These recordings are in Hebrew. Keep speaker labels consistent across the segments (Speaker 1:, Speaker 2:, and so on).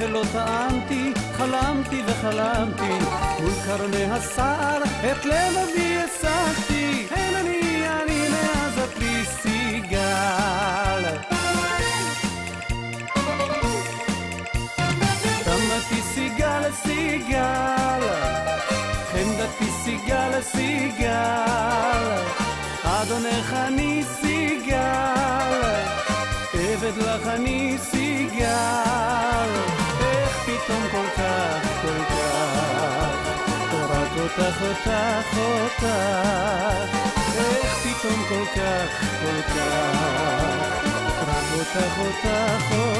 Speaker 1: ולא טענתי, חלמתי וחלמתי, מול קרני הסער את לבבי השגתי, אין אני, אני מאז את לי סיגל. דמתי סיגל סיגל, חמדתי סיגל סיגל, אדונך אני סיגל, עבד לך אני סיגל, רק אותך, אותך, אותך, איך פתאום כל כך, כל כך, רק אותך, אותך, אותך.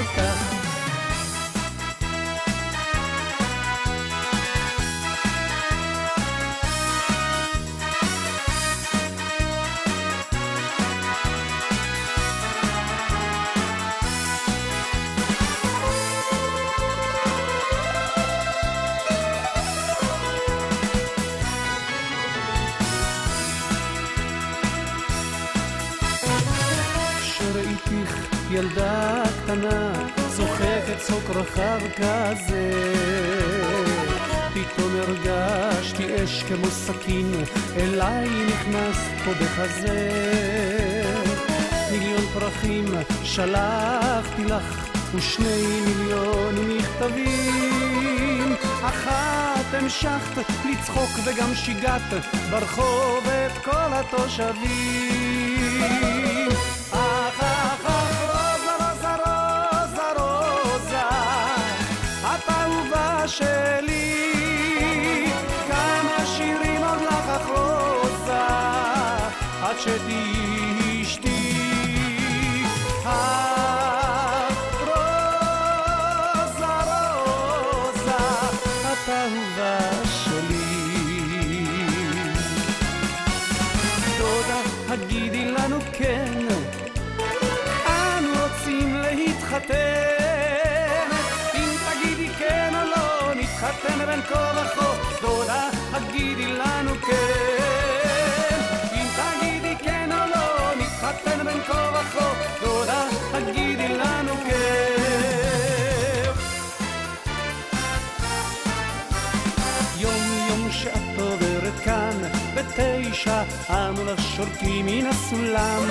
Speaker 1: כשראיתיך ילדה קטנה, צוחקת צחוק רחב כזה. פתאום הרגשתי אש כמו סכין, אליי נכנסת פה בחזה. מיליון פרחים שלחתי לך, ושני מיליון מכתבים. אחת המשכת לצחוק וגם שיגעת ברחוב את כל התושבים. שתהיי אשתי רוזה רוזה את אהובה שלי דודה הגידי לנו כן אנו רוצים להתחתן אם תגידי כן או לא נתחתן בין כה וכה בין כה וכה דודה הגידי לנו כן יום יום שאת עוברת כאן בתשע אנו לך שורקים מן הסולם.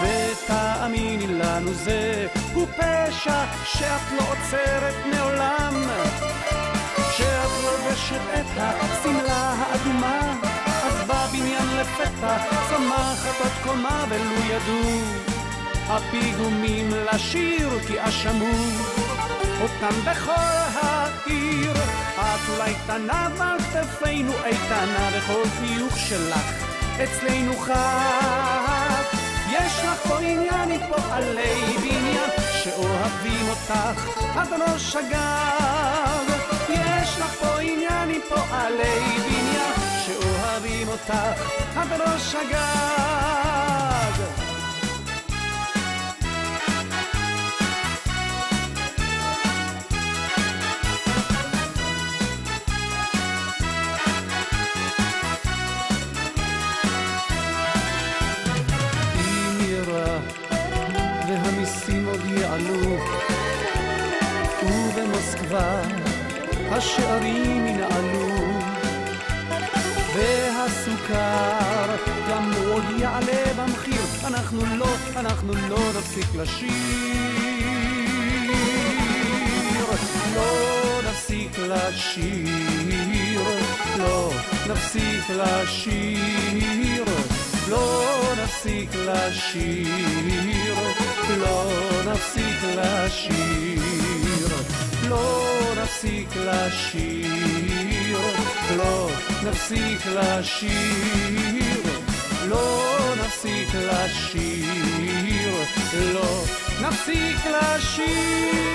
Speaker 1: ותאמיני לנו זה הוא פשע שאת לא עוצרת מעולם לפתע צומחת עוד קומה ולו ידעו. הפיגומים לשיר כי אשמו. אותם בכל העיר את אולי קטנה ועל כתפינו איתנה וכל חיוך שלך אצלנו חד יש לך פה עניין עם פועלי בניין שאוהבים אותך עד ראש הגב יש לך פה עניין עם פועלי בניין אותך עד ראש הגג. והמיסים עוד יעלו ובמוסקבה השערים ינעלו והסוכר גם הוא עוד יעלה במחיר. אנחנו לא, אנחנו לא נפסיק לשיר. לא נפסיק לשיר. לא נפסיק לשיר. לא נפסיק לשיר. לא נפסיק לשיר לא נפסיק לשיר לא נפסיק לשיר לא נפסיק לשיר לא נפסיק לשיר